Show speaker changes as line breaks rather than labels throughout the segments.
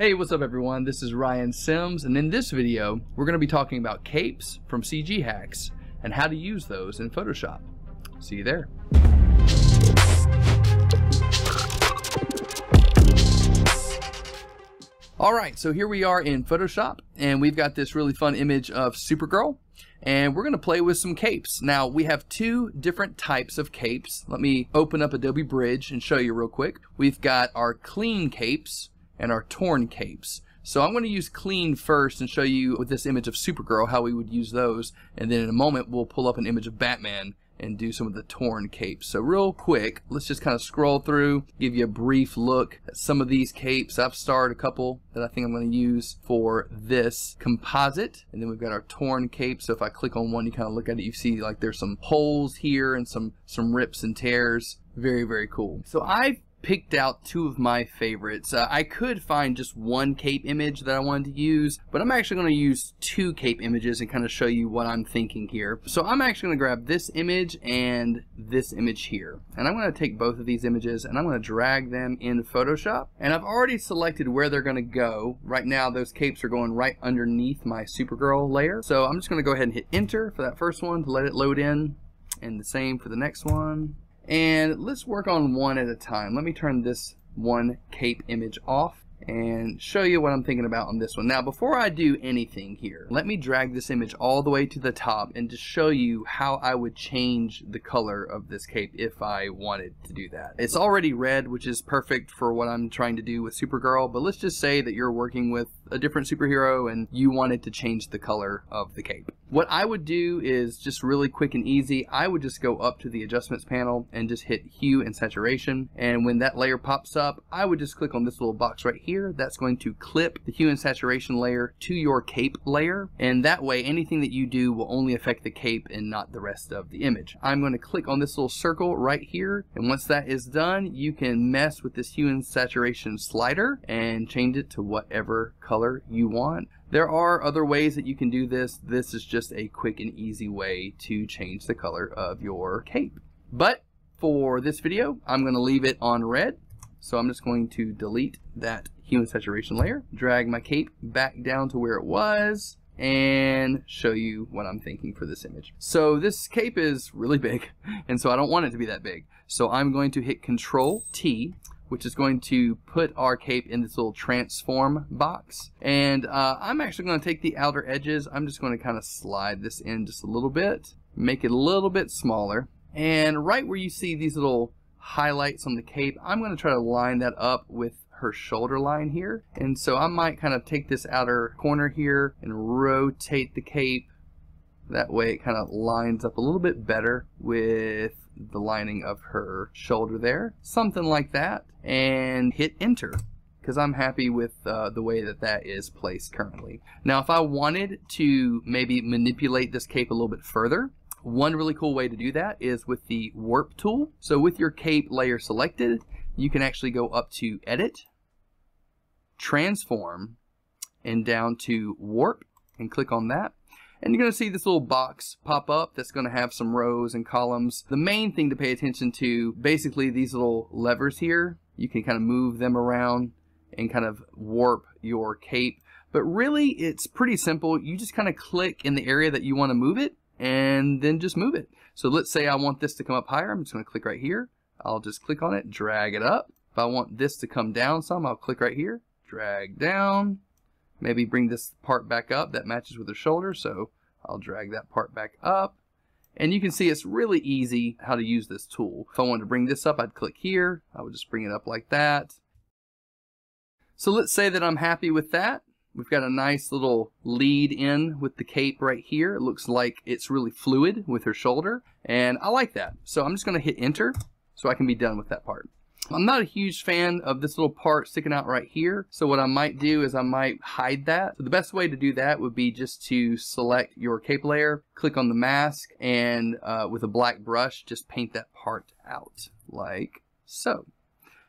Hey, what's up everyone? This is Ryan Sims, and in this video, we're going to be talking about capes from CG Hacks and how to use those in Photoshop. See you there. Alright, so here we are in Photoshop, and we've got this really fun image of Supergirl, and we're going to play with some capes. Now, we have two different types of capes. Let me open up Adobe Bridge and show you real quick. We've got our clean capes, and our torn capes. So I'm going to use clean first and show you with this image of Supergirl how we would use those and then in a moment we'll pull up an image of Batman and do some of the torn capes. So real quick, let's just kind of scroll through, give you a brief look at some of these capes. I've starred a couple that I think I'm going to use for this composite. And then we've got our torn cape. So if I click on one, you kind of look at it, you see like there's some holes here and some, some rips and tears. Very, very cool. So I've picked out two of my favorites. Uh, I could find just one cape image that I wanted to use, but I'm actually going to use two cape images and kind of show you what I'm thinking here. So I'm actually going to grab this image and this image here. And I'm going to take both of these images and I'm going to drag them in Photoshop. And I've already selected where they're going to go. Right now those capes are going right underneath my Supergirl layer. So I'm just going to go ahead and hit enter for that first one to let it load in. And the same for the next one. And let's work on one at a time. Let me turn this one cape image off and show you what I'm thinking about on this one. Now before I do anything here, let me drag this image all the way to the top and just show you how I would change the color of this cape if I wanted to do that. It's already red, which is perfect for what I'm trying to do with Supergirl, but let's just say that you're working with a different superhero and you wanted to change the color of the cape. What I would do is just really quick and easy. I would just go up to the adjustments panel and just hit hue and saturation. And when that layer pops up, I would just click on this little box right here. That's going to clip the hue and saturation layer to your cape layer. And that way, anything that you do will only affect the cape and not the rest of the image. I'm going to click on this little circle right here. And once that is done, you can mess with this hue and saturation slider and change it to whatever color you want. There are other ways that you can do this. This is just a quick and easy way to change the color of your cape. But for this video, I'm going to leave it on red. So I'm just going to delete that hue and saturation layer, drag my cape back down to where it was, and show you what I'm thinking for this image. So this cape is really big, and so I don't want it to be that big. So I'm going to hit Control T, which is going to put our cape in this little transform box. And uh, I'm actually going to take the outer edges. I'm just going to kind of slide this in just a little bit, make it a little bit smaller. And right where you see these little highlights on the cape, I'm going to try to line that up with her shoulder line here. And so I might kind of take this outer corner here and rotate the cape. That way it kind of lines up a little bit better with the lining of her shoulder there, something like that, and hit enter because I'm happy with uh, the way that that is placed currently. Now if I wanted to maybe manipulate this cape a little bit further, one really cool way to do that is with the warp tool. So with your cape layer selected, you can actually go up to edit, transform, and down to warp and click on that and you're going to see this little box pop up that's going to have some rows and columns. The main thing to pay attention to, basically these little levers here, you can kind of move them around and kind of warp your cape. But really, it's pretty simple. You just kind of click in the area that you want to move it and then just move it. So let's say I want this to come up higher. I'm just going to click right here. I'll just click on it, drag it up. If I want this to come down some, I'll click right here, drag down, maybe bring this part back up that matches with the shoulder. So I'll drag that part back up. And you can see it's really easy how to use this tool. If I wanted to bring this up, I'd click here. I would just bring it up like that. So let's say that I'm happy with that. We've got a nice little lead in with the cape right here. It looks like it's really fluid with her shoulder. And I like that. So I'm just going to hit enter so I can be done with that part. I'm not a huge fan of this little part sticking out right here. So what I might do is I might hide that. So the best way to do that would be just to select your cape layer, click on the mask, and uh, with a black brush, just paint that part out like so.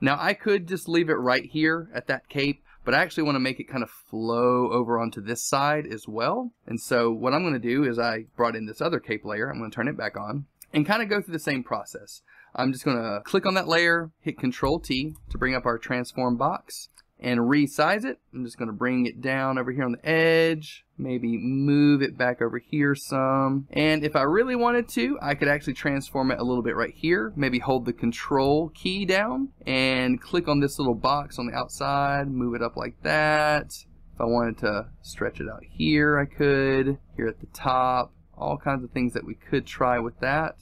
Now I could just leave it right here at that cape, but I actually want to make it kind of flow over onto this side as well. And so what I'm going to do is I brought in this other cape layer. I'm going to turn it back on and kind of go through the same process. I'm just going to click on that layer, hit Control T to bring up our transform box. and resize it. I'm just going to bring it down over here on the edge, maybe move it back over here some. And if I really wanted to, I could actually transform it a little bit right here. Maybe hold the control key down and click on this little box on the outside, move it up like that. If I wanted to stretch it out here, I could. Here at the top, all kinds of things that we could try with that.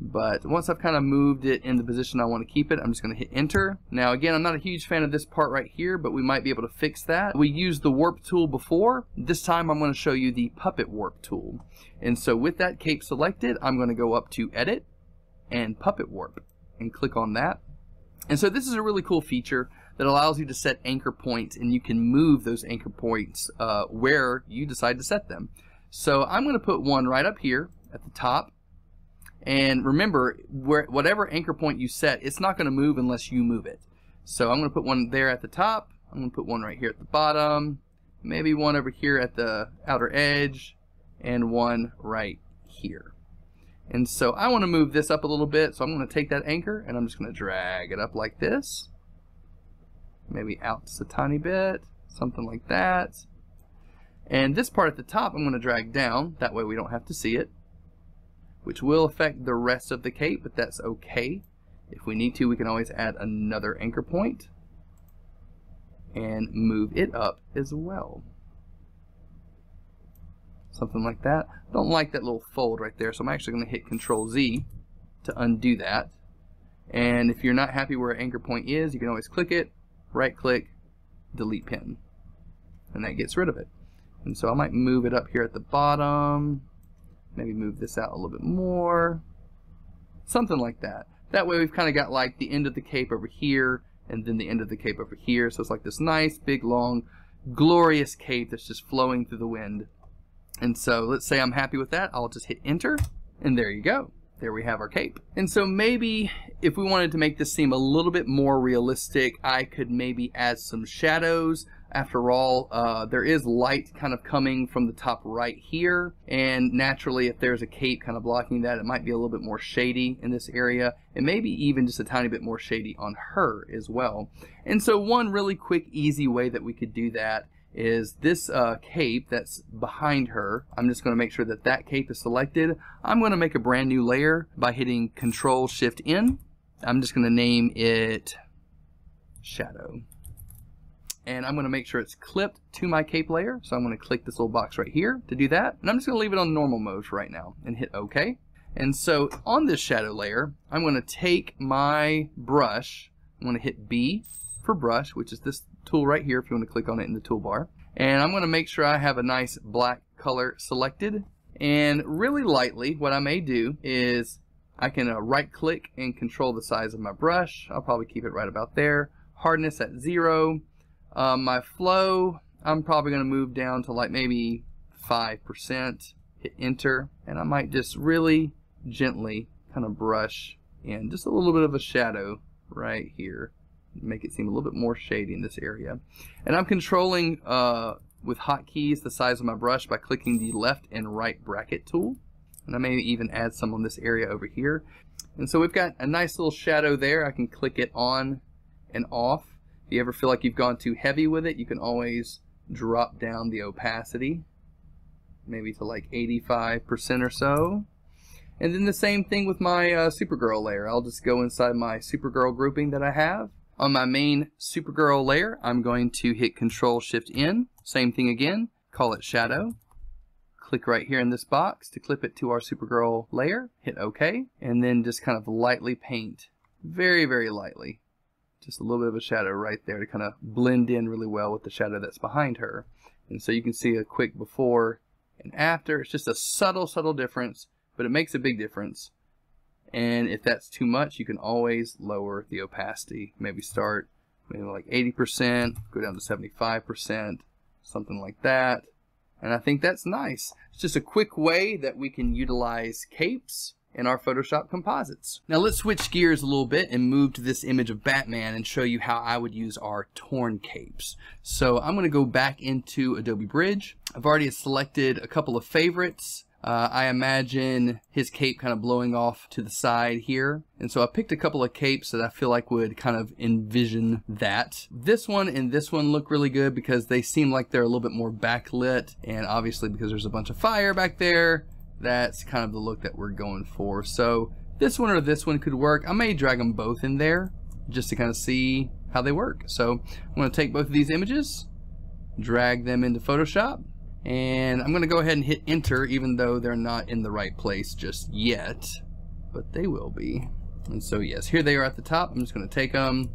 But once I've kind of moved it in the position I want to keep it, I'm just going to hit enter. Now again, I'm not a huge fan of this part right here, but we might be able to fix that. We used the warp tool before. This time I'm going to show you the puppet warp tool. And so with that cape selected, I'm going to go up to edit and puppet warp and click on that. And so this is a really cool feature that allows you to set anchor points and you can move those anchor points uh, where you decide to set them. So I'm going to put one right up here at the top and remember, where, whatever anchor point you set, it's not going to move unless you move it. So I'm going to put one there at the top. I'm going to put one right here at the bottom. Maybe one over here at the outer edge. And one right here. And so I want to move this up a little bit. So I'm going to take that anchor and I'm just going to drag it up like this. Maybe out just a tiny bit. Something like that. And this part at the top I'm going to drag down. That way we don't have to see it which will affect the rest of the cape, but that's okay. If we need to, we can always add another anchor point and move it up as well. Something like that. Don't like that little fold right there, so I'm actually going to hit Control Z to undo that. And if you're not happy where an anchor point is, you can always click it, right click, delete pin. And that gets rid of it. And so I might move it up here at the bottom, Maybe move this out a little bit more. Something like that. That way we've kind of got like the end of the cape over here and then the end of the cape over here. So it's like this nice, big, long, glorious cape that's just flowing through the wind. And so let's say I'm happy with that. I'll just hit enter and there you go. There we have our cape. And so maybe if we wanted to make this seem a little bit more realistic, I could maybe add some shadows after all, uh, there is light kind of coming from the top right here, and naturally if there's a cape kind of blocking that, it might be a little bit more shady in this area, and maybe even just a tiny bit more shady on her as well. And so one really quick, easy way that we could do that is this uh, cape that's behind her. I'm just going to make sure that that cape is selected. I'm going to make a brand new layer by hitting Control Shift N. I'm just going to name it Shadow and I'm going to make sure it's clipped to my cape layer. So I'm going to click this little box right here to do that. And I'm just going to leave it on normal mode for right now and hit OK. And so on this shadow layer, I'm going to take my brush. I'm going to hit B for brush, which is this tool right here if you want to click on it in the toolbar. And I'm going to make sure I have a nice black color selected. And really lightly, what I may do is I can uh, right click and control the size of my brush. I'll probably keep it right about there. Hardness at zero. Um, my flow, I'm probably going to move down to like maybe 5%, hit enter, and I might just really gently kind of brush in just a little bit of a shadow right here. Make it seem a little bit more shady in this area. And I'm controlling uh, with hotkeys the size of my brush by clicking the left and right bracket tool. And I may even add some on this area over here. And so we've got a nice little shadow there. I can click it on and off you ever feel like you've gone too heavy with it, you can always drop down the opacity, maybe to like 85% or so. And then the same thing with my uh, Supergirl layer. I'll just go inside my Supergirl grouping that I have. On my main Supergirl layer, I'm going to hit Control Shift N. Same thing again. Call it Shadow. Click right here in this box to clip it to our Supergirl layer. Hit OK. And then just kind of lightly paint. Very, very lightly just a little bit of a shadow right there to kind of blend in really well with the shadow that's behind her. And so you can see a quick before and after. It's just a subtle, subtle difference, but it makes a big difference. And if that's too much, you can always lower the opacity. Maybe start maybe like 80%, go down to 75%, something like that. And I think that's nice. It's just a quick way that we can utilize capes in our Photoshop composites. Now let's switch gears a little bit and move to this image of Batman and show you how I would use our torn capes. So I'm going to go back into Adobe Bridge. I've already selected a couple of favorites. Uh, I imagine his cape kind of blowing off to the side here. And so I picked a couple of capes that I feel like would kind of envision that. This one and this one look really good because they seem like they're a little bit more backlit. And obviously because there's a bunch of fire back there, that's kind of the look that we're going for. So this one or this one could work. I may drag them both in there just to kind of see how they work. So I'm going to take both of these images, drag them into Photoshop, and I'm going to go ahead and hit enter even though they're not in the right place just yet. But they will be. And so yes, here they are at the top. I'm just going to take them,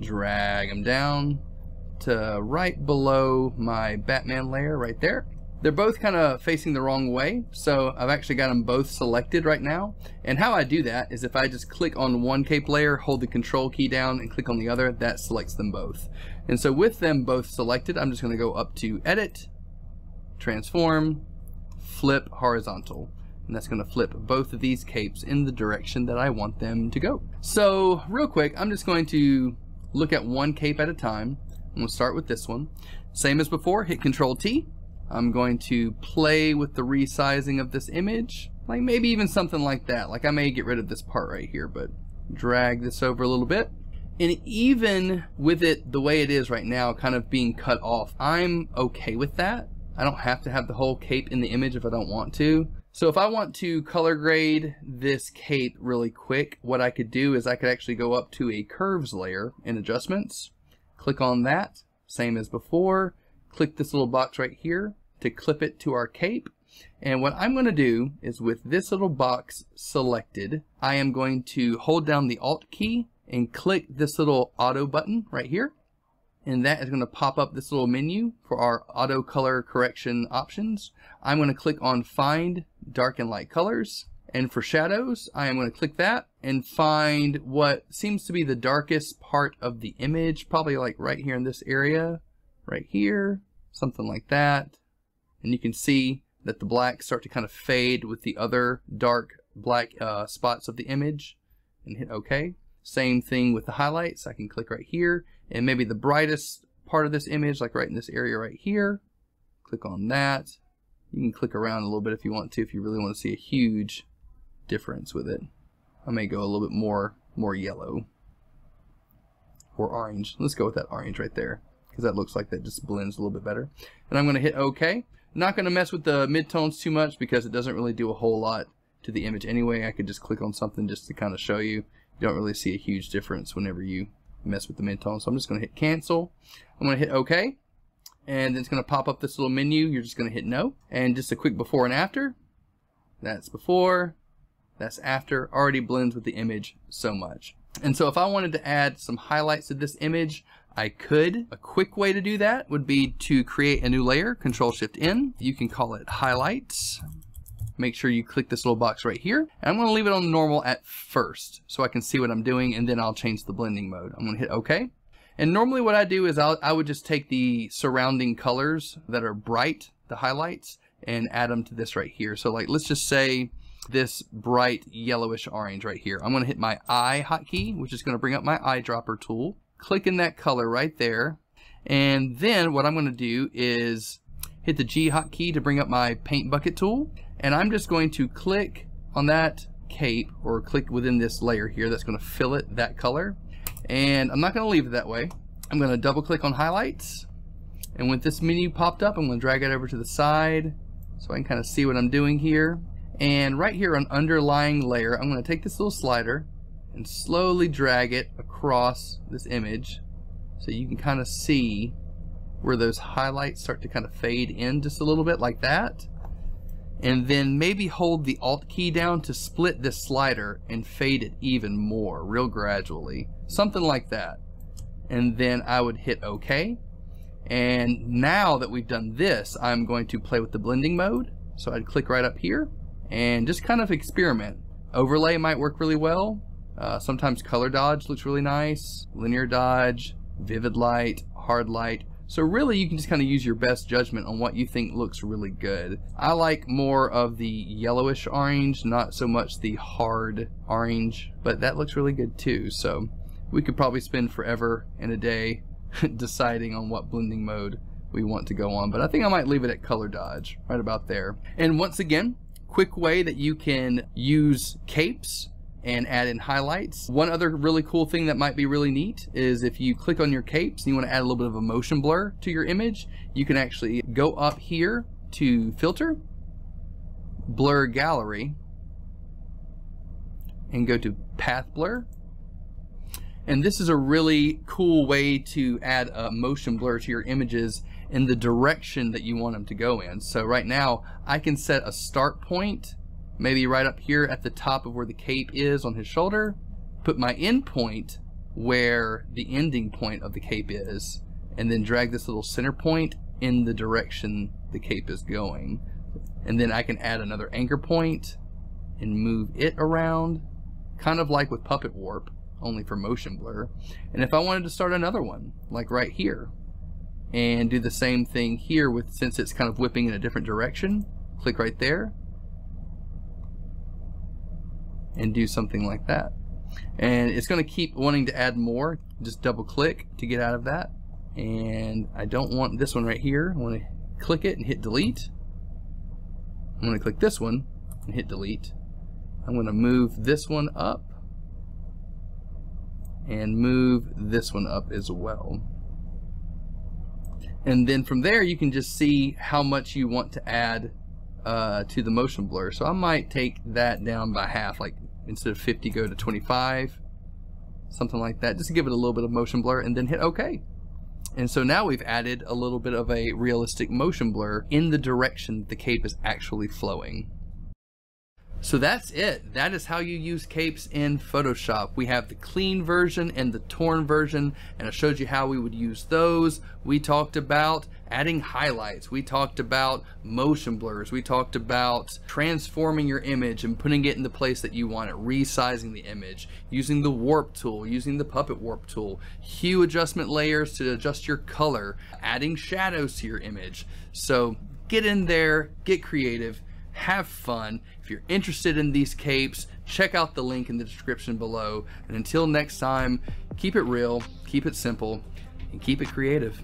drag them down to right below my Batman layer right there. They're both kind of facing the wrong way, so I've actually got them both selected right now. And how I do that is if I just click on one cape layer, hold the control key down, and click on the other, that selects them both. And so with them both selected, I'm just going to go up to Edit, transform, flip horizontal. And that's going to flip both of these capes in the direction that I want them to go. So real quick, I'm just going to look at one cape at a time. I'm to start with this one. Same as before, hit Control T. I'm going to play with the resizing of this image. Like maybe even something like that. Like I may get rid of this part right here, but drag this over a little bit. And even with it the way it is right now, kind of being cut off, I'm okay with that. I don't have to have the whole cape in the image if I don't want to. So if I want to color grade this cape really quick, what I could do is I could actually go up to a curves layer in adjustments, click on that, same as before, click this little box right here to clip it to our cape. And what I'm going to do is with this little box selected, I am going to hold down the Alt key and click this little auto button right here and that is going to pop up this little menu for our auto color correction options. I'm going to click on find dark and light colors and for shadows I am going to click that and find what seems to be the darkest part of the image probably like right here in this area right here something like that and you can see that the blacks start to kind of fade with the other dark black uh, spots of the image and hit OK. Same thing with the highlights. I can click right here and maybe the brightest part of this image, like right in this area right here. Click on that. You can click around a little bit if you want to, if you really want to see a huge difference with it. I may go a little bit more, more yellow or orange. Let's go with that orange right there because that looks like that just blends a little bit better. And I'm going to hit OK. Not going to mess with the midtones too much because it doesn't really do a whole lot to the image anyway. I could just click on something just to kind of show you. You don't really see a huge difference whenever you mess with the midtone. So I'm just going to hit cancel. I'm going to hit OK. And then it's going to pop up this little menu. You're just going to hit no. And just a quick before and after. That's before. That's after. Already blends with the image so much. And so if I wanted to add some highlights to this image, I could. A quick way to do that would be to create a new layer, Control Shift N. You can call it highlights make sure you click this little box right here. And I'm going to leave it on normal at first so I can see what I'm doing and then I'll change the blending mode. I'm going to hit OK. And normally what I do is I'll, I would just take the surrounding colors that are bright, the highlights, and add them to this right here. So like let's just say this bright yellowish orange right here. I'm going to hit my eye hotkey, which is going to bring up my eyedropper tool. Click in that color right there. And then what I'm going to do is hit the G hotkey to bring up my paint bucket tool. And I'm just going to click on that cape or click within this layer here that's going to fill it that color. And I'm not going to leave it that way. I'm going to double click on highlights. And with this menu popped up I'm going to drag it over to the side so I can kind of see what I'm doing here. And right here on underlying layer I'm going to take this little slider and slowly drag it across this image so you can kind of see where those highlights start to kind of fade in just a little bit like that. And then maybe hold the alt key down to split this slider and fade it even more real gradually something like that. And then I would hit OK. And now that we've done this I'm going to play with the blending mode. So I'd click right up here and just kind of experiment. Overlay might work really well uh, sometimes color dodge looks really nice linear dodge vivid light hard light so really you can just kind of use your best judgment on what you think looks really good. I like more of the yellowish orange, not so much the hard orange, but that looks really good too. So we could probably spend forever and a day deciding on what blending mode we want to go on. But I think I might leave it at color dodge, right about there. And once again, quick way that you can use capes and add in highlights. One other really cool thing that might be really neat is if you click on your capes and you want to add a little bit of a motion blur to your image, you can actually go up here to filter, blur gallery, and go to path blur. And this is a really cool way to add a motion blur to your images in the direction that you want them to go in. So right now I can set a start point maybe right up here at the top of where the cape is on his shoulder, put my end point where the ending point of the cape is, and then drag this little center point in the direction the cape is going. And then I can add another anchor point and move it around, kind of like with Puppet Warp, only for motion blur. And if I wanted to start another one, like right here, and do the same thing here with since it's kind of whipping in a different direction, click right there, and do something like that. And it's going to keep wanting to add more. Just double click to get out of that. And I don't want this one right here. I want to click it and hit delete. I'm going to click this one and hit delete. I'm going to move this one up and move this one up as well. And then from there you can just see how much you want to add uh, to the motion blur. So I might take that down by half, like instead of 50 go to 25, something like that, just to give it a little bit of motion blur and then hit OK. And so now we've added a little bit of a realistic motion blur in the direction the cape is actually flowing. So that's it. That is how you use capes in Photoshop. We have the clean version and the torn version, and I showed you how we would use those. We talked about adding highlights. We talked about motion blurs. We talked about transforming your image and putting it in the place that you want it, resizing the image, using the warp tool, using the puppet warp tool, hue adjustment layers to adjust your color, adding shadows to your image. So get in there, get creative, have fun. If you're interested in these capes, check out the link in the description below. And until next time, keep it real, keep it simple, and keep it creative.